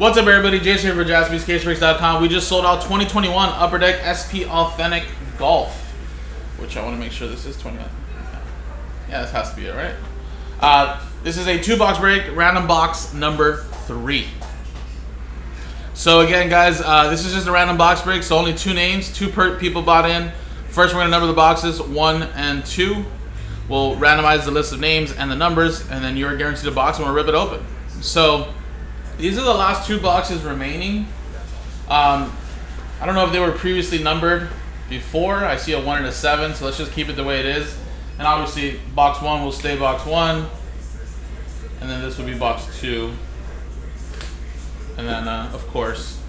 What's up, everybody? Jason here for JaspysCaseBreaks.com. We just sold out 2021 Upper Deck SP Authentic Golf, which I want to make sure this is 20. Yeah, this has to be it, right? Uh, this is a two-box break, random box number three. So again, guys, uh, this is just a random box break, so only two names, two per people bought in. First, we're gonna number the boxes, one and two. We'll randomize the list of names and the numbers, and then you're guaranteed a box, and we'll rip it open. So these are the last two boxes remaining. Um, I don't know if they were previously numbered before. I see a one and a seven, so let's just keep it the way it is. And obviously, box one will stay box one, and then this will be box two. And then, uh, of course,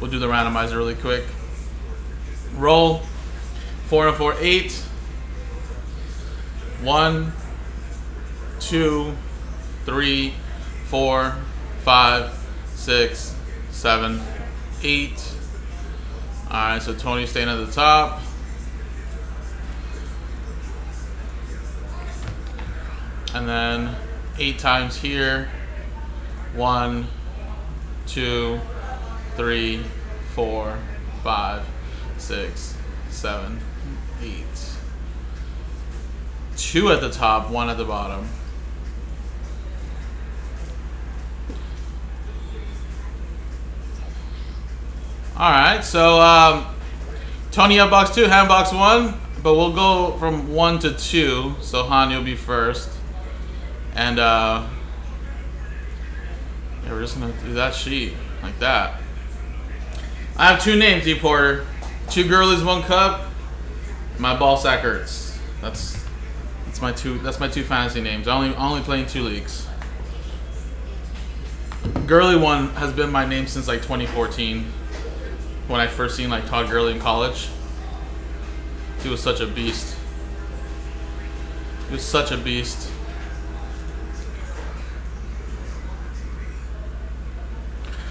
we'll do the randomizer really quick. Roll. Four and four, eight. One, two, three, four, five, six, seven, eight. All right, so Tony's staying at the top. And then eight times here. One, two, three, four, five, six, seven, eight. Two at the top, one at the bottom. All right, so um, Tony up box two, Han box one, but we'll go from one to two. So Han, you'll be first, and uh, yeah, we're just gonna do that sheet like that. I have two names, D Porter. Two girlies, one cup. My ball sack hurts. That's that's my two. That's my two fantasy names. I only only playing two leagues. Girly one has been my name since like 2014 when I first seen like Todd Gurley in college. He was such a beast. He was such a beast.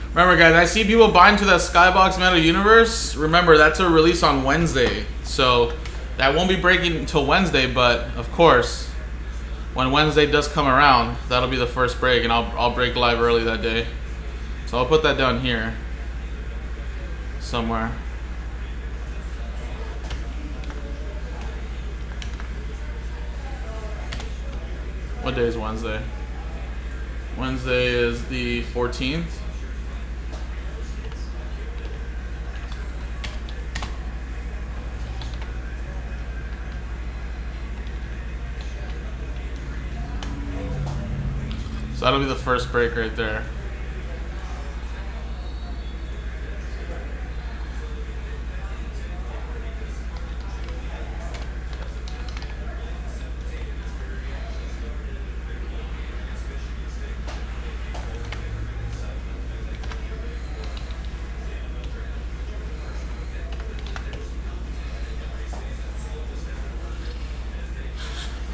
Remember, guys, I see people buying to that Skybox Metal Universe. Remember, that's a release on Wednesday. So that won't be breaking until Wednesday, but of course, when Wednesday does come around, that'll be the first break, and I'll, I'll break live early that day. So I'll put that down here somewhere. What day is Wednesday? Wednesday is the 14th. So that'll be the first break right there.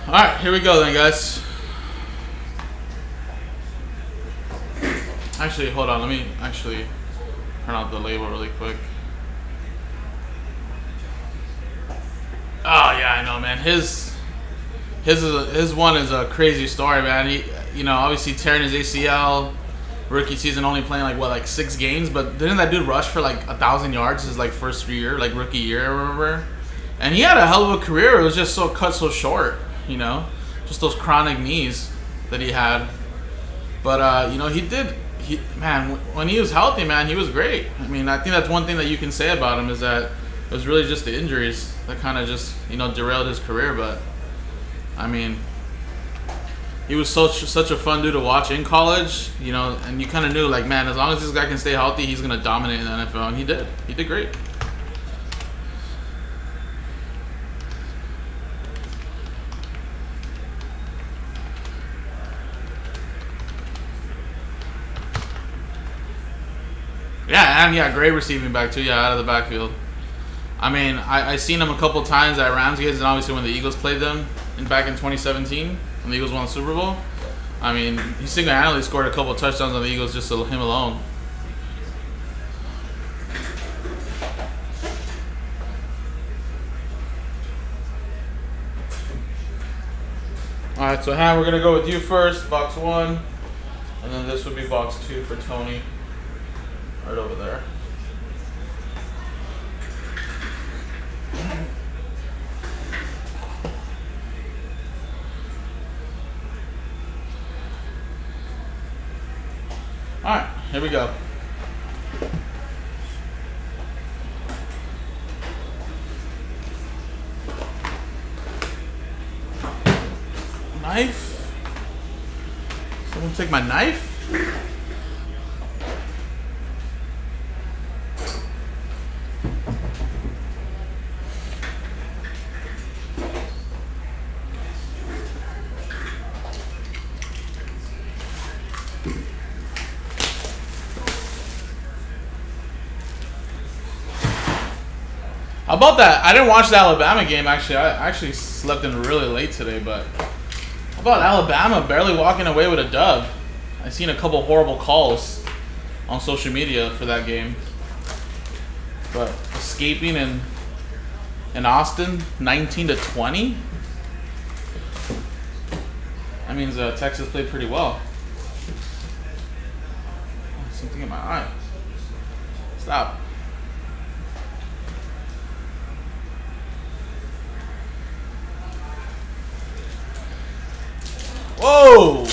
All right, here we go then, guys. Actually, hold on. Let me actually turn out the label really quick. Oh yeah, I know, man. His his is a, his one is a crazy story, man. He, you know, obviously tearing his ACL, rookie season, only playing like what, like six games. But didn't that dude rush for like a thousand yards his like first year, like rookie year, I remember? And he had a hell of a career. It was just so cut so short you know, just those chronic knees that he had. But uh, you know, he did. He man, when he was healthy, man, he was great. I mean, I think that's one thing that you can say about him is that it was really just the injuries that kind of just you know derailed his career. But I mean, he was such such a fun dude to watch in college, you know, and you kind of knew like, man, as long as this guy can stay healthy, he's gonna dominate in the NFL, and he did. He did great. Yeah, and yeah, great receiving back too. Yeah, out of the backfield. I mean, I I seen him a couple times at Rams games, and obviously when the Eagles played them in back in 2017 when the Eagles won the Super Bowl. I mean, he single-handedly scored a couple touchdowns on the Eagles just to him alone. All right, so Han, we're gonna go with you first, box one, and then this would be box two for Tony. Right over there. Alright, here we go. Knife? Someone take my knife? About that? I didn't watch the Alabama game actually. I actually slept in really late today, but about Alabama barely walking away with a dub? I seen a couple horrible calls on social media for that game. But escaping in in Austin, 19 to 20. That means uh, Texas played pretty well. Something in my eye. Stop. Whoa!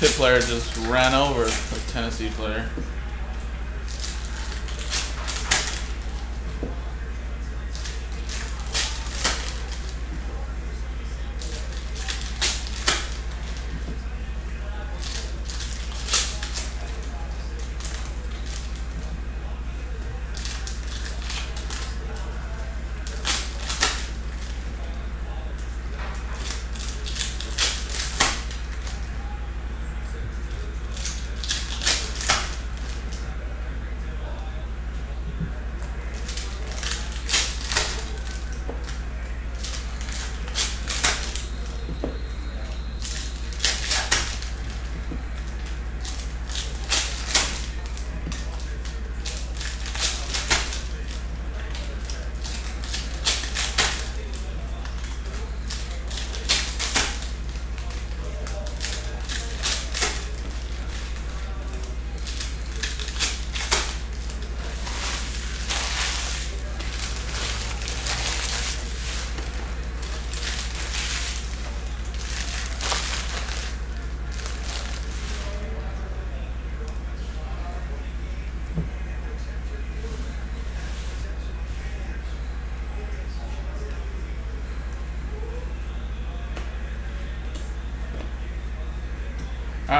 Pitt player just ran over a Tennessee player.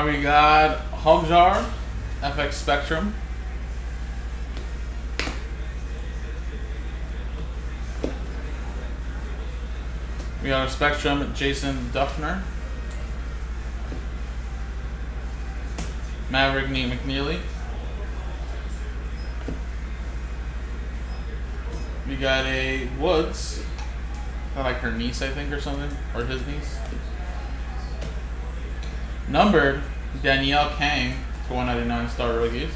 We got Hogjar, FX Spectrum. We got our Spectrum, Jason Dufner. Maverick McNealy. We got a Woods. I like her niece, I think, or something. Or his niece. Numbered, Danielle Kang for 199 star rookies.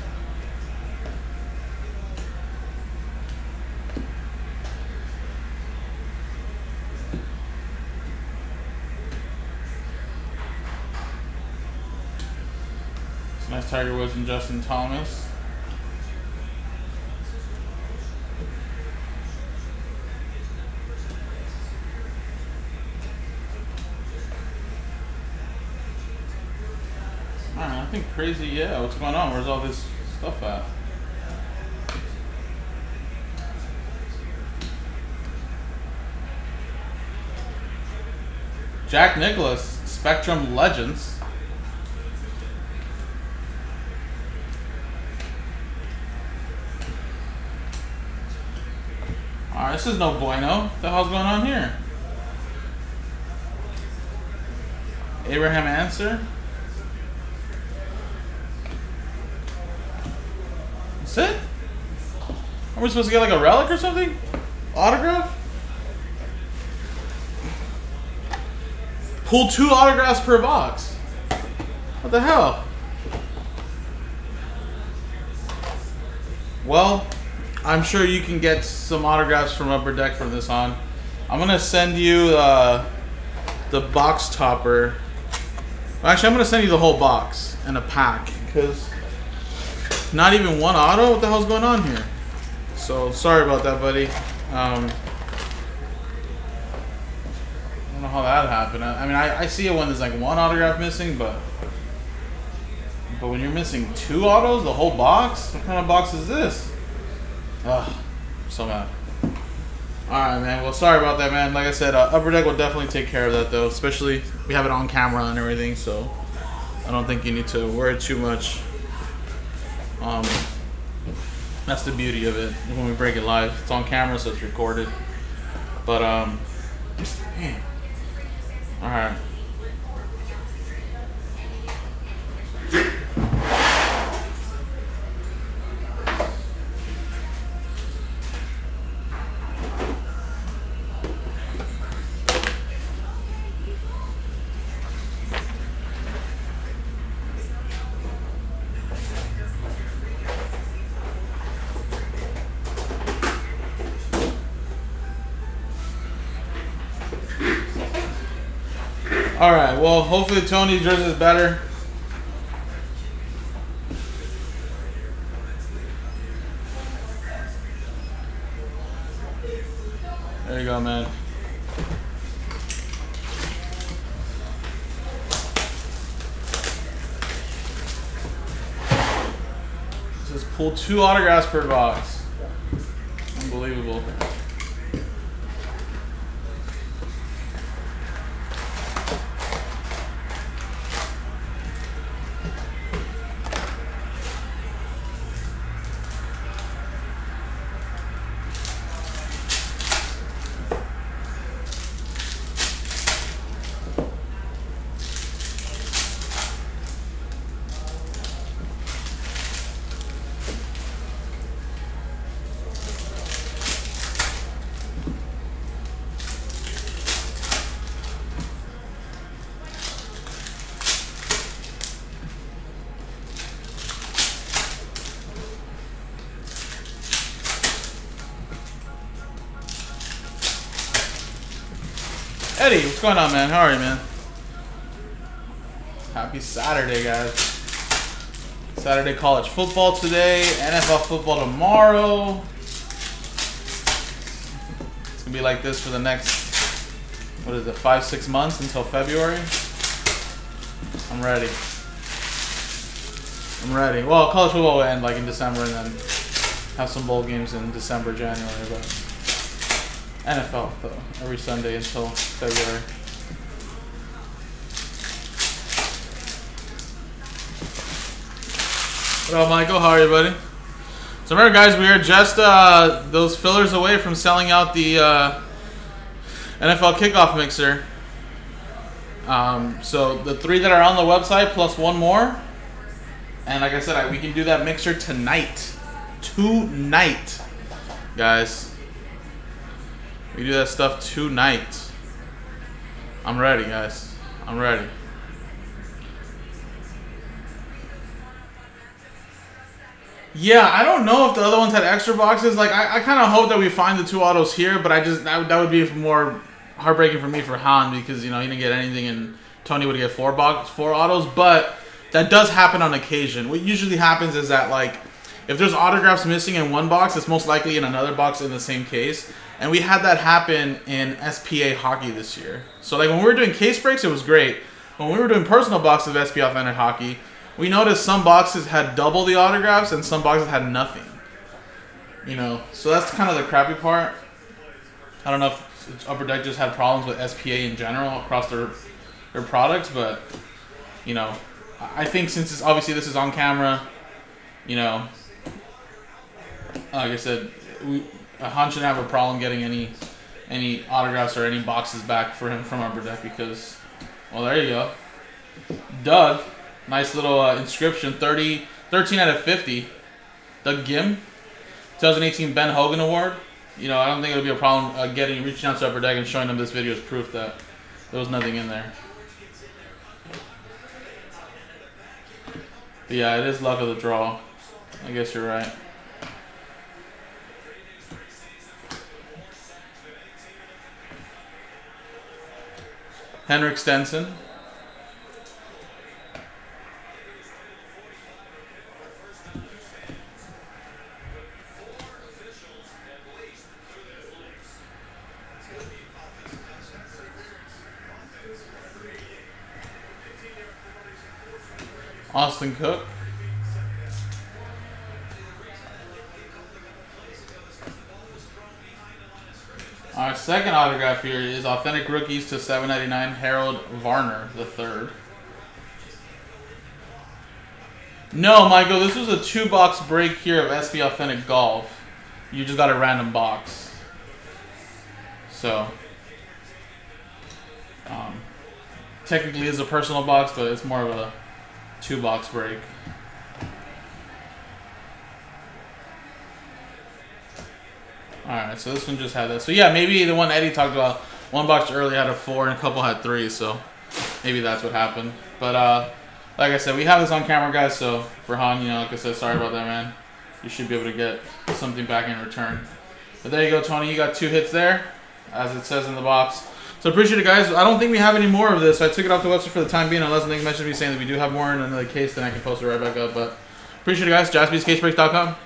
nice Tiger Woods and Justin Thomas. I think crazy, yeah. What's going on? Where's all this stuff at? Jack Nicklaus, Spectrum Legends. Alright, this is no bueno. What the hell's going on here? Abraham Ancer. That's it? Are we supposed to get like a relic or something? Autograph? Pull two autographs per box. What the hell? Well, I'm sure you can get some autographs from Upper Deck from this on. I'm gonna send you uh, the box topper Actually, I'm gonna send you the whole box and a pack because not even one auto. What the hell's going on here? So sorry about that, buddy. Um, I don't know how that happened. I, I mean, I, I see it when there's like one autograph missing, but but when you're missing two autos, the whole box. What kind of box is this? Ugh, so mad. Alright, man. Well, sorry about that, man. Like I said, uh, Upper Deck will definitely take care of that, though. Especially, we have it on camera and everything, so I don't think you need to worry too much. Um, that's the beauty of it. When we break it live, it's on camera, so it's recorded. But, um, man. Alright. All right. Well, hopefully Tony's jersey is better. There you go, man. Just pull two autographs per box. Unbelievable. Eddie, what's going on, man? How are you, man? Happy Saturday, guys. Saturday college football today, NFL football tomorrow. It's gonna be like this for the next, what is it, five, six months until February. I'm ready. I'm ready. Well, college football will end like in December and then have some bowl games in December, January, but. NFL though, every Sunday until February. Up, Michael? How are you, buddy? So remember, guys, we are just uh, those fillers away from selling out the uh, NFL kickoff mixer. Um, so the three that are on the website plus one more, and like I said, I, we can do that mixer tonight. Tonight, guys. We do that stuff tonight. I'm ready, guys. I'm ready. Yeah, I don't know if the other ones had extra boxes. Like, I, I kind of hope that we find the two autos here, but I just that, that would be more heartbreaking for me for Han because you know he didn't get anything, and Tony would get four box four autos. But that does happen on occasion. What usually happens is that like if there's autographs missing in one box, it's most likely in another box in the same case. And we had that happen in SPA hockey this year. So like when we were doing case breaks, it was great. When we were doing personal boxes of SP Authentic Hockey, we noticed some boxes had double the autographs and some boxes had nothing. You know, so that's kind of the crappy part. I don't know if Upper Deck just had problems with SPA in general across their their products, but you know, I think since it's obviously this is on camera, you know, like I said, we, Han shouldn't have a problem getting any any autographs or any boxes back for him from Upper Deck because, well, there you go. Doug, nice little uh, inscription, 30, 13 out of 50. Doug Ghim, 2018 Ben Hogan Award. You know, I don't think it'll be a problem uh, getting reaching out to Upper Deck and showing them this video is proof that there was nothing in there. But yeah, it is luck of the draw. I guess you're right. Henrik Stenson. Austin Cook. Our second autograph here is authentic rookies to 7.99 Harold Varner the third. No, Michael, this was a two box break here of SP Authentic Golf. You just got a random box. So, um, technically is a personal box, but it's more of a two box break. Alright, so this one just had that. So yeah, maybe the one Eddie talked about, one box early had a four and a couple had three, so maybe that's what happened. But uh, like I said, we have this on camera, guys, so for Han, you know, like I said, sorry about that, man. You should be able to get something back in return. But there you go, Tony. You got two hits there, as it says in the box. So appreciate it, guys. I don't think we have any more of this. I took it off the website for the time being, unless Nick mentioned me saying that we do have more in another case, then I can post it right back up. But appreciate it, guys. JaspysCaseBreaks.com.